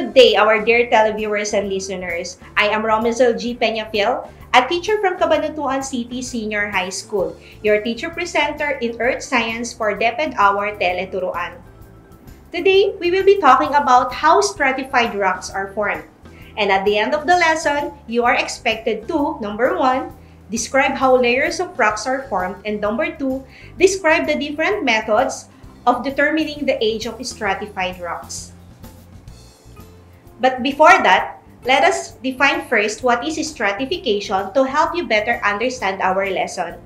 Good day, our dear televiewers and listeners. I am Romazel G. Peñafiel, a teacher from Cabanatuan City Senior High School, your teacher presenter in Earth Science for DepEd Hour Teleturuan. Today, we will be talking about how stratified rocks are formed. And at the end of the lesson, you are expected to, number one, describe how layers of rocks are formed, and number two, describe the different methods of determining the age of stratified rocks. But before that, let us define first what is stratification to help you better understand our lesson.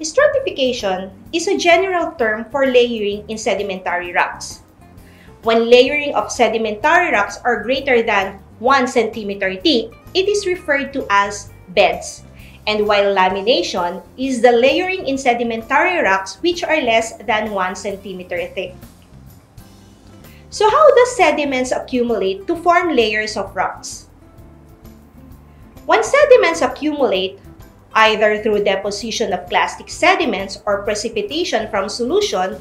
Stratification is a general term for layering in sedimentary rocks. When layering of sedimentary rocks are greater than 1 cm thick, it is referred to as beds. And while lamination is the layering in sedimentary rocks which are less than 1 cm thick. So how do sediments accumulate to form layers of rocks? When sediments accumulate, either through deposition of clastic sediments or precipitation from solution,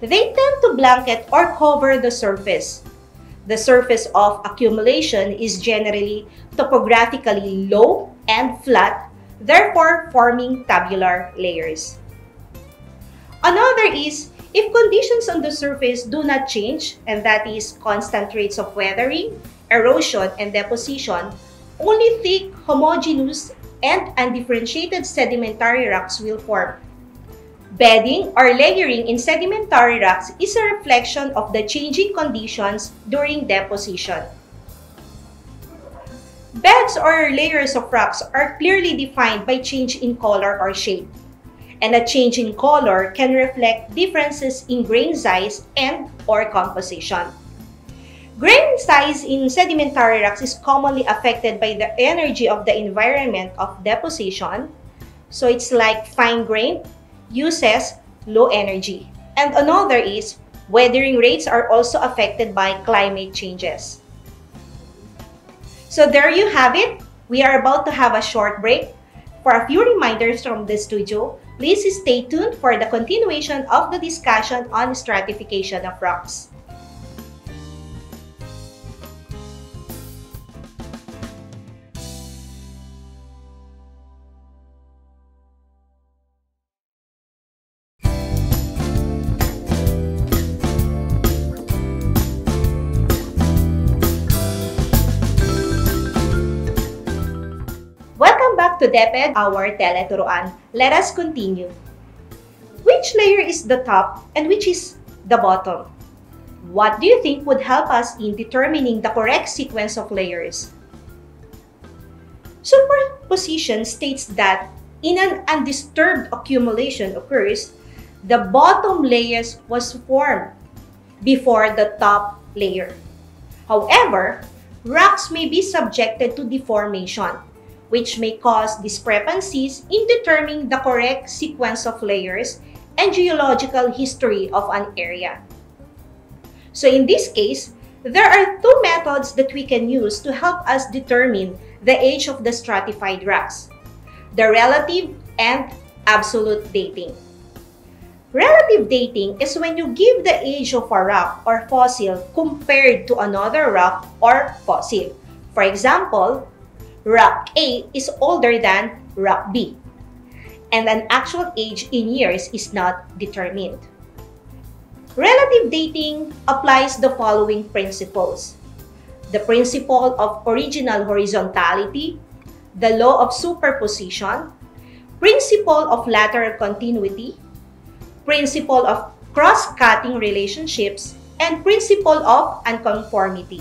they tend to blanket or cover the surface. The surface of accumulation is generally topographically low and flat, therefore forming tabular layers. Another is if conditions on the surface do not change, and that is constant rates of weathering, erosion, and deposition, only thick, homogeneous, and undifferentiated sedimentary rocks will form. Bedding or layering in sedimentary rocks is a reflection of the changing conditions during deposition. Beds or layers of rocks are clearly defined by change in color or shape and a change in color can reflect differences in grain size and or composition. Grain size in sedimentary rocks is commonly affected by the energy of the environment of deposition. So it's like fine grain uses low energy. And another is weathering rates are also affected by climate changes. So there you have it. We are about to have a short break. For a few reminders from the studio, please stay tuned for the continuation of the discussion on stratification of rocks. To DepEd Hour teleturuan. Let us continue. Which layer is the top and which is the bottom? What do you think would help us in determining the correct sequence of layers? Superposition states that in an undisturbed accumulation occurs, the bottom layers was formed before the top layer. However, rocks may be subjected to deformation which may cause discrepancies in determining the correct sequence of layers and geological history of an area. So in this case, there are two methods that we can use to help us determine the age of the stratified rocks, the relative and absolute dating. Relative dating is when you give the age of a rock or fossil compared to another rock or fossil. For example, rock A is older than rock B, and an actual age in years is not determined. Relative dating applies the following principles. The principle of original horizontality, the law of superposition, principle of lateral continuity, principle of cross-cutting relationships, and principle of unconformity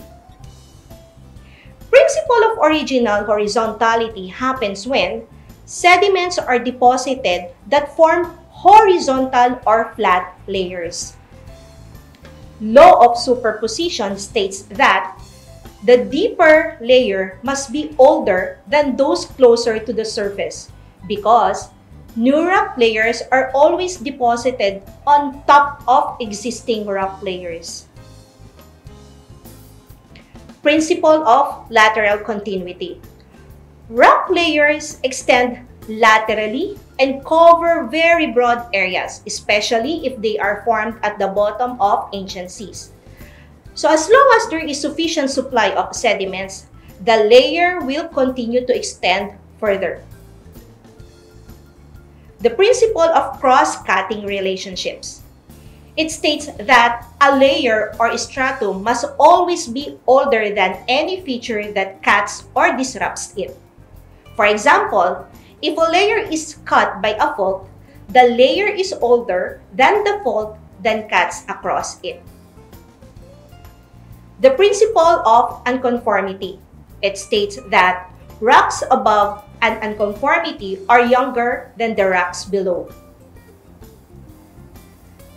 principle of original horizontality happens when sediments are deposited that form horizontal or flat layers. Law of superposition states that the deeper layer must be older than those closer to the surface because new rock layers are always deposited on top of existing rock layers. Principle of lateral continuity. Rock layers extend laterally and cover very broad areas, especially if they are formed at the bottom of ancient seas. So as long as there is sufficient supply of sediments, the layer will continue to extend further. The principle of cross-cutting relationships. It states that a layer or stratum must always be older than any feature that cuts or disrupts it. For example, if a layer is cut by a fault, the layer is older than the fault that cuts across it. The principle of unconformity. It states that rocks above an unconformity are younger than the rocks below.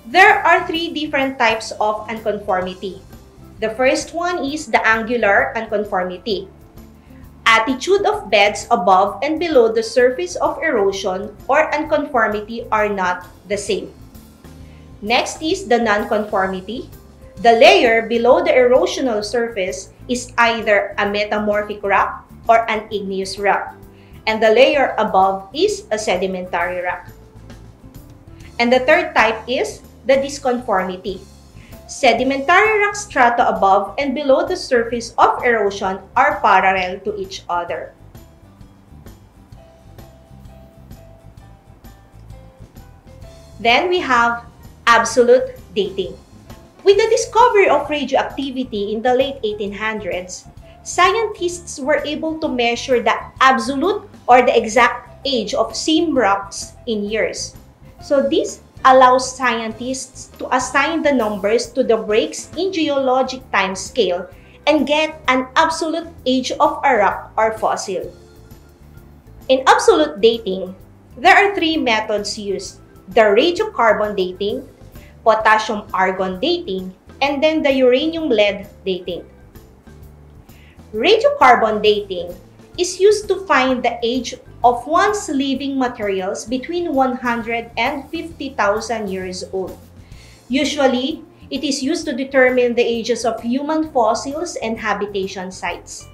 There are three different types of unconformity. The first one is the angular unconformity. Attitude of beds above and below the surface of erosion or unconformity are not the same. Next is the nonconformity. The layer below the erosional surface is either a metamorphic rock or an igneous rock, and the layer above is a sedimentary rock. And the third type is the disconformity. Sedimentary rock strata above and below the surface of erosion are parallel to each other. Then we have absolute dating. With the discovery of radioactivity in the late 1800s, scientists were able to measure the absolute or the exact age of seam rocks in years. So this allows scientists to assign the numbers to the breaks in geologic time scale and get an absolute age of a rock or fossil. In absolute dating, there are three methods used. The radiocarbon dating, potassium-argon dating, and then the uranium-lead dating. Radiocarbon dating is used to find the age of once living materials between 100 and 50,000 years old. Usually, it is used to determine the ages of human fossils and habitation sites.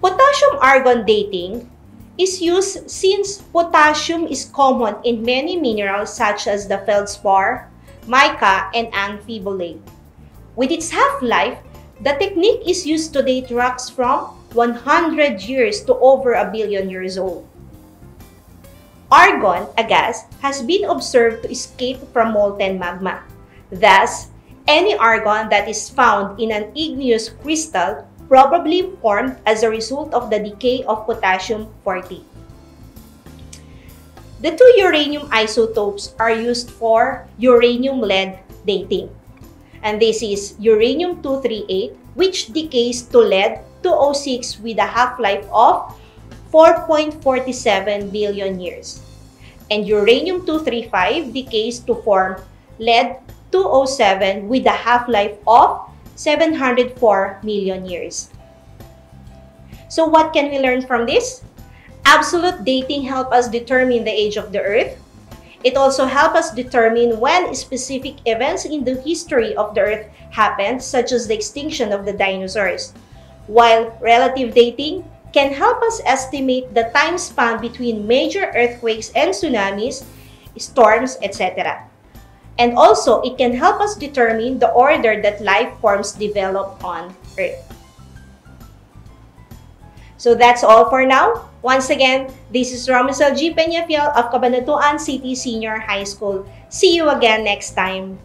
Potassium-argon dating is used since potassium is common in many minerals such as the feldspar, mica, and amphibolite. With its half-life, the technique is used to date rocks from 100 years to over a billion years old. Argon, a gas, has been observed to escape from molten magma. Thus, any argon that is found in an igneous crystal probably formed as a result of the decay of potassium-40. The two uranium isotopes are used for uranium-lead dating. And this is uranium-238, which decays to lead 206 with a half-life of 4.47 billion years. And uranium-235 decays to form lead-207 with a half-life of 704 million years. So what can we learn from this? Absolute dating help us determine the age of the Earth. It also helps us determine when specific events in the history of the Earth happened, such as the extinction of the dinosaurs while relative dating can help us estimate the time span between major earthquakes and tsunamis, storms, etc. And also, it can help us determine the order that life forms develop on Earth. So that's all for now. Once again, this is Romisel G. Peñafiel of Cabanatuan City Senior High School. See you again next time.